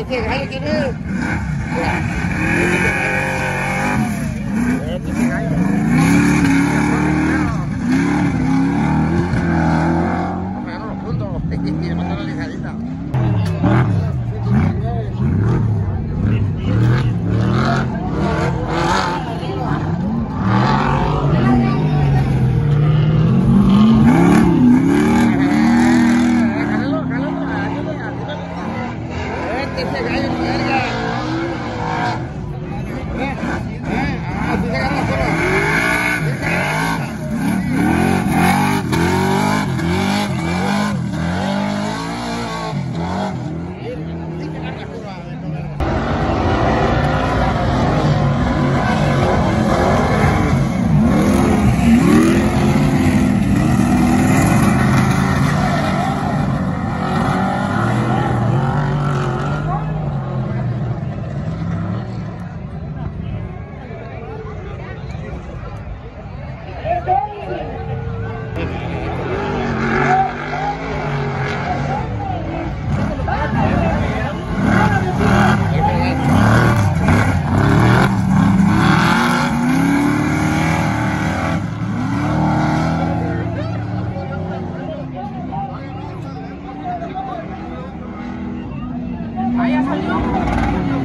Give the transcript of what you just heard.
이렇게 하기 전에 Hello.